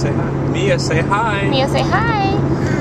say hi. Mia, say hi. Mia, say hi.